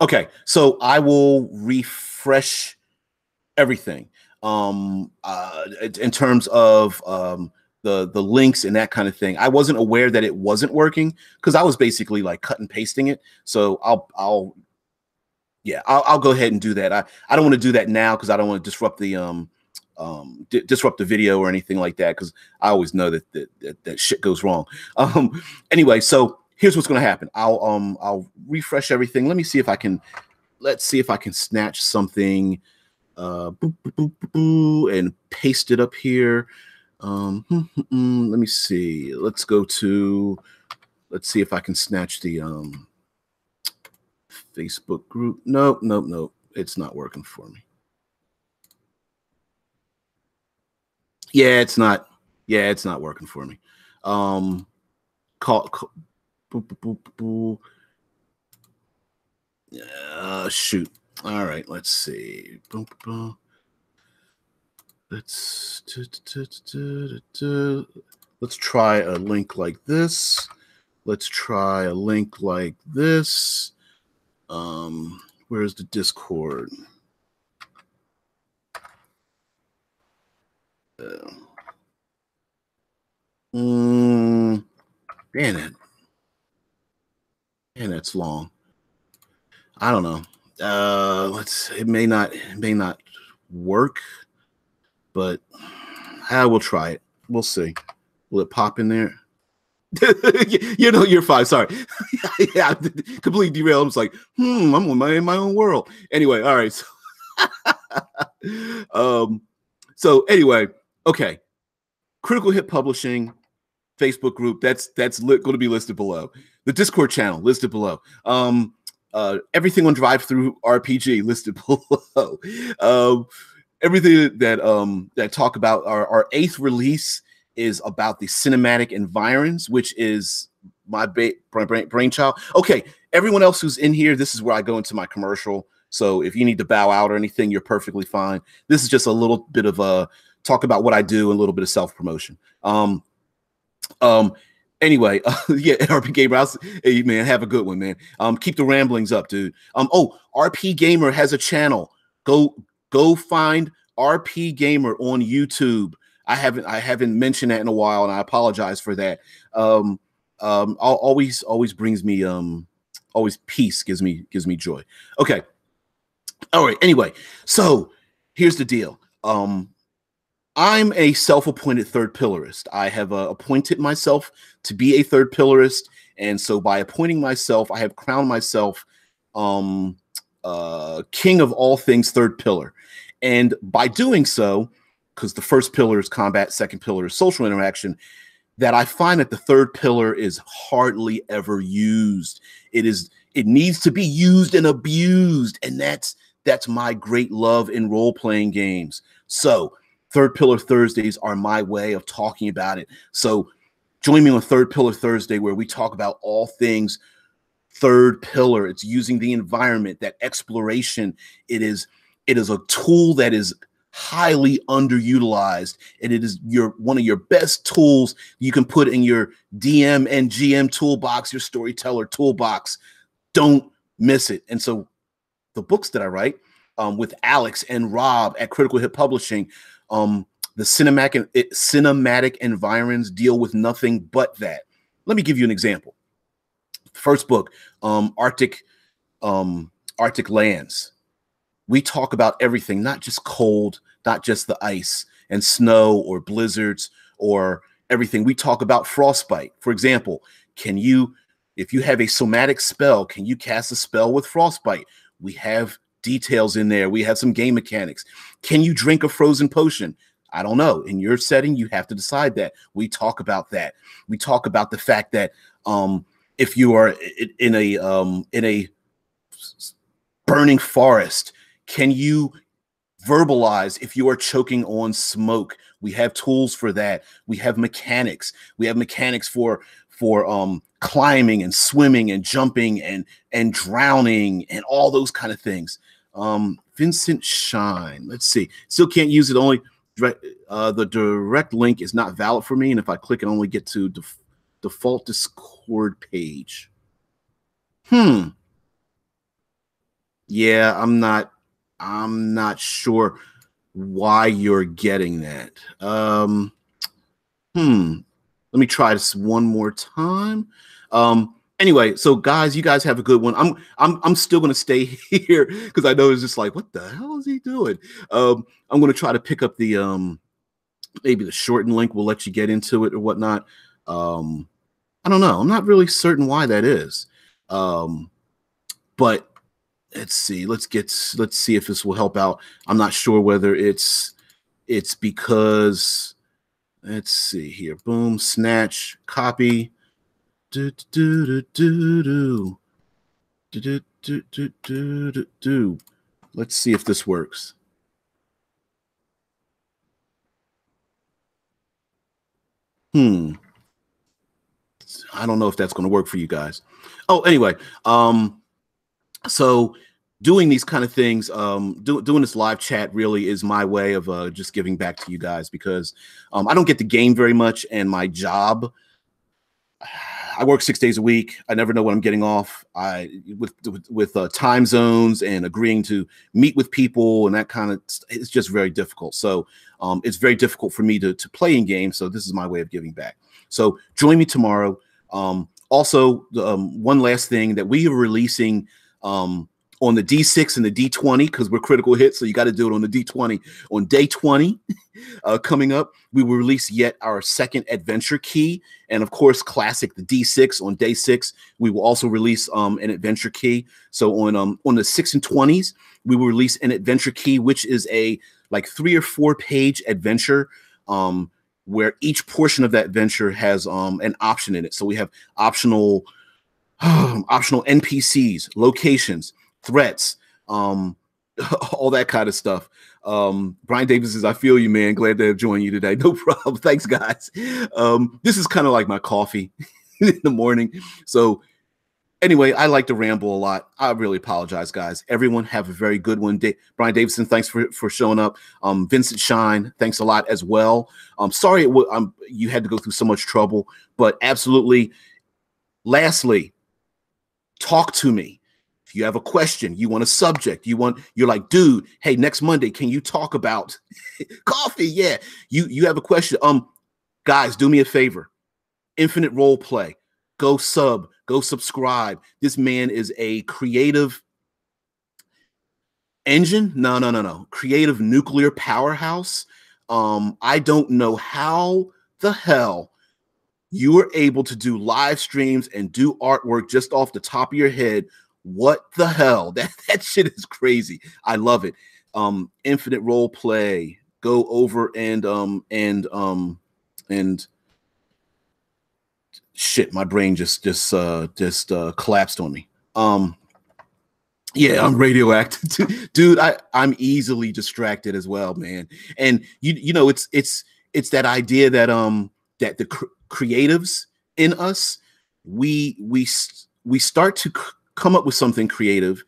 Okay, so I will refresh everything um, uh, in terms of um, the the links and that kind of thing. I wasn't aware that it wasn't working because I was basically like cut and pasting it. So I'll I'll yeah I'll, I'll go ahead and do that. I I don't want to do that now because I don't want to disrupt the um um disrupt the video or anything like that because I always know that that, that that shit goes wrong. (laughs) Um anyway, so here's what's going to happen. I'll um I'll refresh everything. Let me see if I can let's see if I can snatch something uh boop, boop, boop, and paste it up here. Um, hmm, hmm, hmm, let me see. Let's go to. Let's see if I can snatch the um, Facebook group. Nope, nope, nope. It's not working for me. Yeah, it's not. Yeah, it's not working for me. Um, call. call boo, boo, boo, uh, shoot. All right, let's see. Boom, boom. Let's let's try a link like this. Let's try a link like this. Um, where's the Discord? Uh, mm, damn it. Man, that's long. I don't know. Uh, let's. It may not. It may not work but I will try it. We'll see. Will it pop in there? (laughs) you know, you're fine. Sorry. (laughs) yeah, completely derailed. I'm just like, hmm, I'm in my, in my own world. Anyway, all right. So, (laughs) um, so anyway, okay. Critical Hit Publishing Facebook group. That's that's li- going to be listed below. The Discord channel listed below. Um, uh, everything on RPG listed (laughs) below. Um, everything that um that talk about our, our eighth release is about the cinematic environs, which is my ba- brain, brainchild. Okay, everyone else who's in here, this is where I go into my commercial. So if you need to bow out or anything, you're perfectly fine. This is just a little bit of a talk about what I do and a little bit of self promotion. Um, um, anyway, uh, (laughs) yeah, RP Gamer, I'll, hey man, have a good one, man. Um, keep the ramblings up, dude. Um, oh, RP Gamer has a channel. Go Go find RP Gamer on YouTube. I haven't I haven't mentioned that in a while, and I apologize for that. Um, um, always always brings me um, always peace gives me gives me joy. Okay, all right. Anyway, so here's the deal. Um, I'm a self-appointed third pillarist. I have uh, appointed myself to be a third pillarist, and so by appointing myself, I have crowned myself um, uh, king of all things third pillar. And by doing so, because the first pillar is combat, second pillar is social interaction, that I find that the third pillar is hardly ever used. It is it needs to be used and abused, and that's that's my great love in role playing games. So, third pillar Thursdays are my way of talking about it. So, join me on Third Pillar Thursday where we talk about all things third pillar. It's using the environment, that exploration. It is it is a tool that is highly underutilized and it is your one of your best tools you can put in your DM and GM toolbox, your storyteller toolbox. Don't miss it. And so the books that I write, um, with Alex and Rob at Critical Hit Publishing. Um, the cinematic cinematic environs deal with nothing but that. Let me give you an example. First book, um, Arctic um, Arctic lands. We talk about everything, not just cold, not just the ice and snow or blizzards or everything. We talk about frostbite. For example, can you, if you have a somatic spell, can you cast a spell with frostbite? We have details in there. We have some game mechanics. Can you drink a frozen potion? I don't know. In your setting, you have to decide that. We talk about that. We talk about the fact that um, if you are in a um, in a burning forest, can you verbalize if you are choking on smoke? We have tools for that. We have mechanics. We have mechanics for for um, climbing and swimming and jumping and and drowning and all those kind of things. Um, Vincent Shine. Let's see. Still can't use it. Only uh, the direct link is not valid for me, and if I click it, only get to def default Discord page. Hmm. Yeah, I'm not. I'm not sure why you're getting that. Um. Hmm. Let me try this one more time. Um anyway, so guys, you guys have a good one. I'm I'm I'm still gonna stay (laughs) here because I know it's just like, what the hell is he doing? Um, I'm gonna try to pick up the um maybe the shortened link will let you get into it or whatnot. Um, I don't know. I'm not really certain why that is. Um, but let's see. Let's get let's see if this will help out. I'm not sure whether it's it's because let's see here. Boom, snatch, copy do do do do do do do do do do do. Let's see if this works. Hmm. I don't know if that's going to work for you guys. Oh, anyway, um, so doing these kind of things, um, do, doing this live chat really is my way of uh, just giving back to you guys because um, I don't get to game very much, and my job I work six days a week. I never know when I'm getting off. I with with, with uh, time zones and agreeing to meet with people and that kind of it's just very difficult. So um, it's very difficult for me to to play in games. So this is my way of giving back. So join me tomorrow. Um, also, um, one last thing that we are releasing um, on the D6 and the D20 because we're critical hits. So you got to do it on the D20. On day 20, (laughs) uh, coming up, we will release yet our second adventure key. And of course, classic, the D6 on day six. We will also release um, an adventure key. So on um, on the six and 20s, we will release an adventure key, which is a like three or four page adventure. Um, where each portion of that adventure has um, an option in it. So we have optional (sighs) optional NPCs, locations, threats, um, (laughs) all that kind of stuff. Um, Brian Davis says, I feel you, man. Glad to have joined you today. (laughs) No problem. (laughs) Thanks, guys. Um, this is kind of like my coffee in the morning. So, anyway, I like to ramble a lot. I really apologize, guys. Everyone have a very good one. Da- Brian Davidson, thanks for, for showing up. Um, Vincent Shine, thanks a lot as well. Um, sorry w- um, you had to go through so much trouble, but absolutely. Lastly, talk to me you have a question, you want a subject, you want you're like, dude, hey, next Monday, can you talk about (laughs) coffee? Yeah, you you have a question. Um, guys, do me a favor. Infinite role play. Go sub, go subscribe. This man is a creative engine. No, no, no, no. Creative nuclear powerhouse. Um, I don't know how the hell you were able to do live streams and do artwork just off the top of your head what the hell? (laughs) That that shit is crazy. I love it. Um, infinite role play. Go over and um and um and shit, my brain just just uh just uh collapsed on me. Um yeah, I'm radioactive. (laughs) Dude, I I'm easily distracted as well, man. And you you know, it's it's it's that idea that um that the cr- creatives in us we we we start to come up with something creative.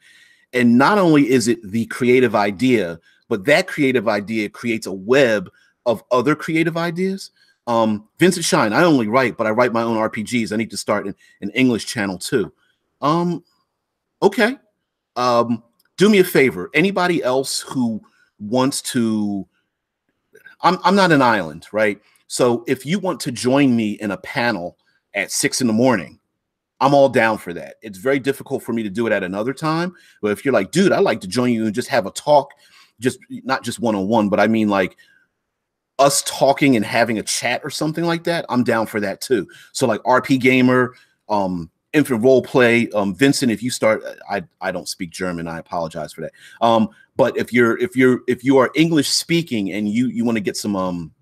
And not only is it the creative idea, but that creative idea creates a web of other creative ideas. Um, Vincent Shine, I only write, but I write my own RPGs. I need to start an, an English channel too. Um, okay. Um, do me a favor. Anybody else who wants to, I'm I'm not an island, right? So if you want to join me in a panel at six in the morning, I'm all down for that. It's very difficult for me to do it at another time. But if you're like, dude, I'd like to join you and just have a talk, just not just one on one, but I mean like us talking and having a chat or something like that, I'm down for that too. So like RP Gamer, um, Infinite Role Play, um, Vincent, if you start, I I don't speak German, I apologize for that. Um, but if you're if you're if you are English speaking and you you want to get some um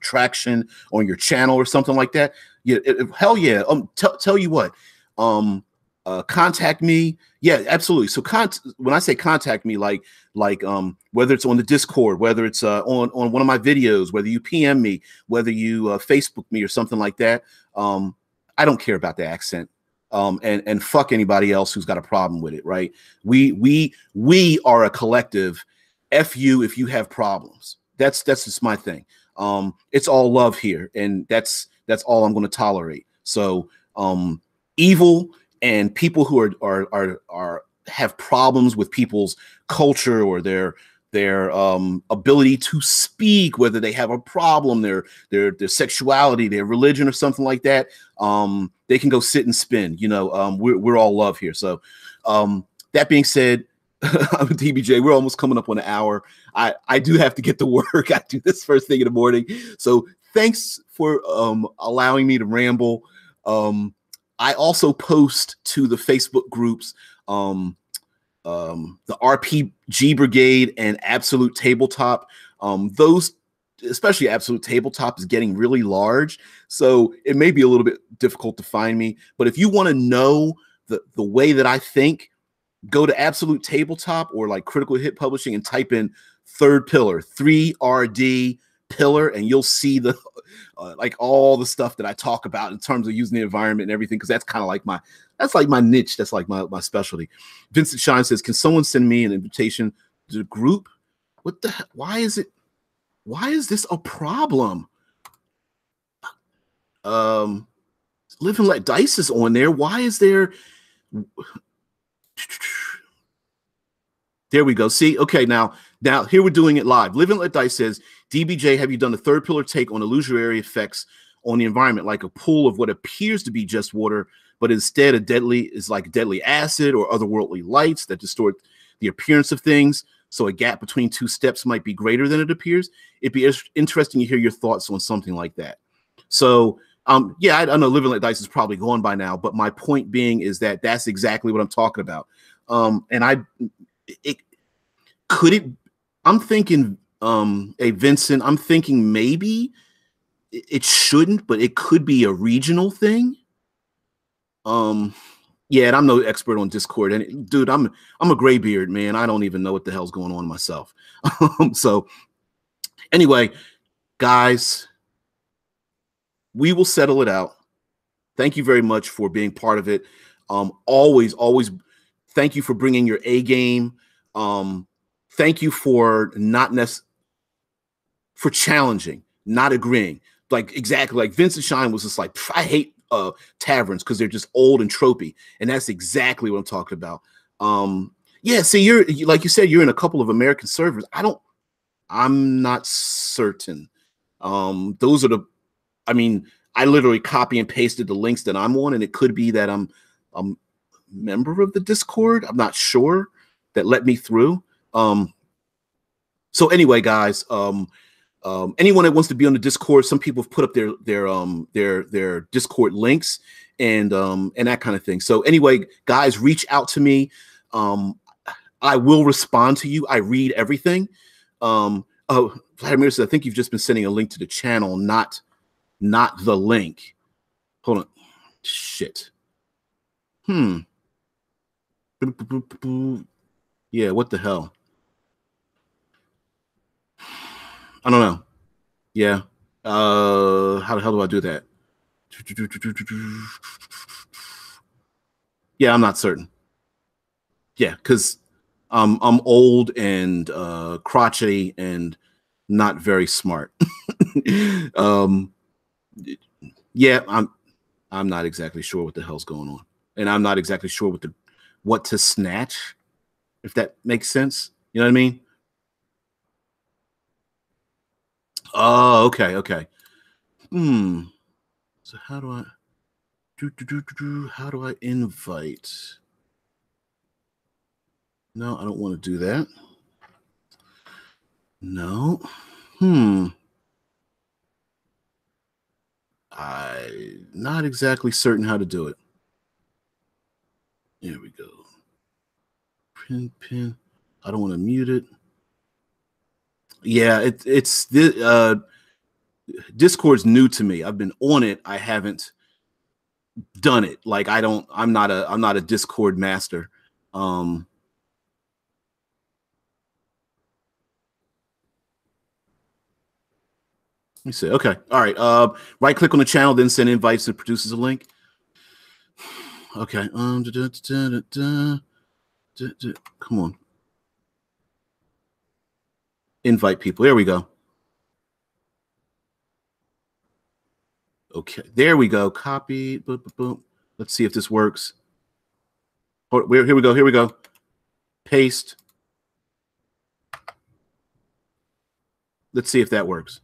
traction on your channel or something like that, yeah, it, hell yeah. Um, t- tell you what, um, uh, contact me. Yeah, absolutely. So con- when I say contact me, like like um whether it's on the Discord, whether it's uh, on on one of my videos, whether you PM me, whether you uh, Facebook me or something like that. Um, I don't care about the accent. Um, and and fuck anybody else who's got a problem with it, right? We we we are a collective. F you if you have problems. That's that's just my thing. Um, it's all love here, and that's that's all I'm going to tolerate. So um, evil and people who are are are are have problems with people's culture or their their um, ability to speak, whether they have a problem, their their their sexuality, their religion, or something like that, um, they can go sit and spin. You know, um, we're we're all love here. So, um, that being said, (laughs) I'm a DBJ. We're almost coming up on an hour. I I do have to get to work. (laughs) I do this first thing in the morning. So thanks for um, allowing me to ramble. Um, I also post to the Facebook groups um, um, the RPG Brigade and Absolute Tabletop. Um, those, especially Absolute Tabletop, is getting really large, so it may be a little bit difficult to find me. But if you want to know the the way that I think, go to Absolute Tabletop or like Critical Hit Publishing and type in third pillar, 3RD pillar and you'll see the (laughs) uh, like all the stuff that I talk about in terms of using the environment and everything because that's kind of like my that's like my niche that's like my, my specialty. Vincent Shine says can someone send me an invitation to the group? What the why is it why is this a problem? Um live and let dice is on there. Why is there (sighs) there we go. See okay now now here we're doing it live. Live and let dice says DBJ, have you done a third pillar take on illusory effects on the environment, like a pool of what appears to be just water, but instead a deadly is like deadly acid or otherworldly lights that distort the appearance of things. So a gap between two steps might be greater than it appears. It'd be interesting to hear your thoughts on something like that. So um, yeah, I, I know live and let dice is probably gone by now, but my point being is that that's exactly what I'm talking about. Um, and I, it could it. I'm thinking um a Vincent, I'm thinking maybe it shouldn't, but it could be a regional thing. Um yeah, and I'm no expert on Discord. And dude, I'm I'm a graybeard, man. I don't even know what the hell's going on myself. Um, (laughs) so anyway, guys, we will settle it out. Thank you very much for being part of it. Um, always, always thank you for bringing your A game. Um, thank you for not necessarily for challenging, not agreeing. Like exactly like Vincent Shine was just like, I hate uh taverns because they're just old and tropey. And that's exactly what I'm talking about. Um, yeah, see, you're like you said, you're in a couple of American servers. I don't, I'm not certain. Um, those are the, I mean, I literally copy and pasted the links that I'm on, and it could be that I'm a member of the Discord. I'm not sure that let me through. Um, so anyway, guys, um, um, anyone that wants to be on the Discord, some people have put up their their um their their Discord links and um and that kind of thing. So anyway, guys, reach out to me. Um, I will respond to you. I read everything. Um, oh, Vladimir says I think you've just been sending a link to the channel, not not the link. Hold on, shit. Hmm. Yeah, what the hell? I don't know. Yeah. Uh, how the hell do I do that? Yeah, I'm not certain. Yeah, because um, I'm old and uh, crotchety and not very smart. (laughs) um, yeah, I'm. I'm not exactly sure what the hell's going on, and I'm not exactly sure what the what to snatch. if that makes sense. You know what I mean? Oh, okay, okay. Hmm. So how do I do, do, do, do, do, how do I invite? No, I don't want to do that. No. Hmm. I'm not exactly certain how to do it. There we go. Pin pin. I don't want to mute it. Yeah, it, it's the uh, Discord's new to me. I've been on it. I haven't done it. Like I don't. I'm not a. I'm not a Discord master. Um, Let me see. Okay. All right. Uh, right click on the channel, then send invites and produces a link. (sighs) Okay. Um. Da, da, da, Come on. Invite people. There we go. Okay. There we go. Copy. Boom, boom. Let's see if this works. Here we go. Here we go. Paste. Let's see if that works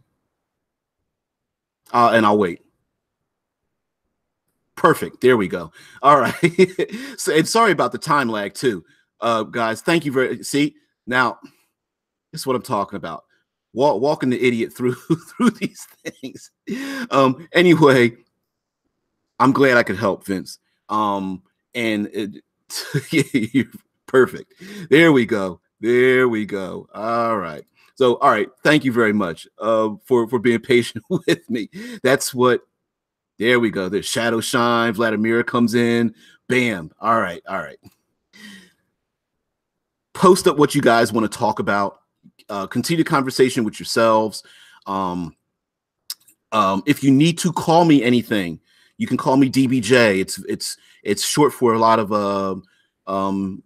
uh, and I'll wait. Perfect. There we go. (laughs) All right. (laughs) so, and sorry about the time lag too, uh, guys. Thank you very. See now, this is what I'm talking about. Walk, walking the idiot through (laughs) through these things. Um. Anyway, I'm glad I could help, Vince. Um. And it, (laughs) perfect. There we go. There we go. All right. So, all right, thank you very much uh, for for being patient (laughs) with me. That's what. There we go. There's Shadow Shine. Vladimir comes in. Bam. All right. All right. Post up what you guys want to talk about. Uh, continue the conversation with yourselves. Um, um, if you need to call me anything, you can call me DBJ. It's it's it's short for a lot of uh, um,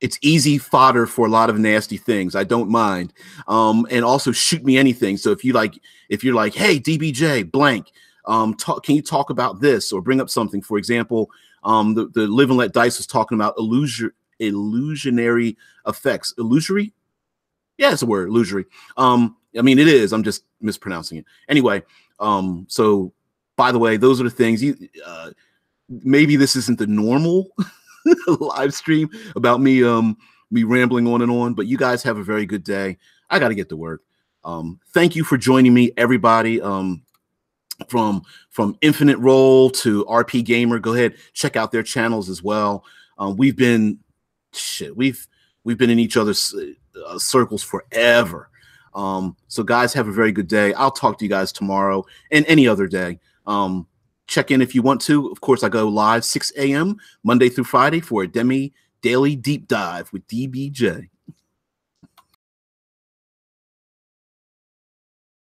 it's easy fodder for a lot of nasty things. I don't mind. Um, and also shoot me anything. So if you like, if you're like, hey, DBJ blank, um, talk, can you talk about this or bring up something? For example, um, the, the live and let dice was talking about illusion, illusionary effects. Illusory? Yeah, it's a word, illusory. Um, I mean, it is. I'm just mispronouncing it. Anyway, um, so by the way, those are the things you uh, maybe this isn't the normal (laughs) live stream about me um me rambling on and on. But you guys have a very good day. I got to get to work. Um, thank you for joining me, everybody. Um, from from Infinite Roll to RP Gamer, go ahead check out their channels as well. Um, we've been shit. We've we've been in each other's uh, circles forever. Um, so guys, have a very good day. I'll talk to you guys tomorrow and any other day. Um, Check in if you want to. Of course, I go live 6 a.m. Monday through Friday for a Demi Daily Deep Dive with DBJ.